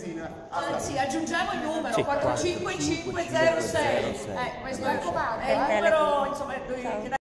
benzina. Ah, Anzi, aggiungiamo il numero 45506. Eh, questo è il comando, è il eh, numero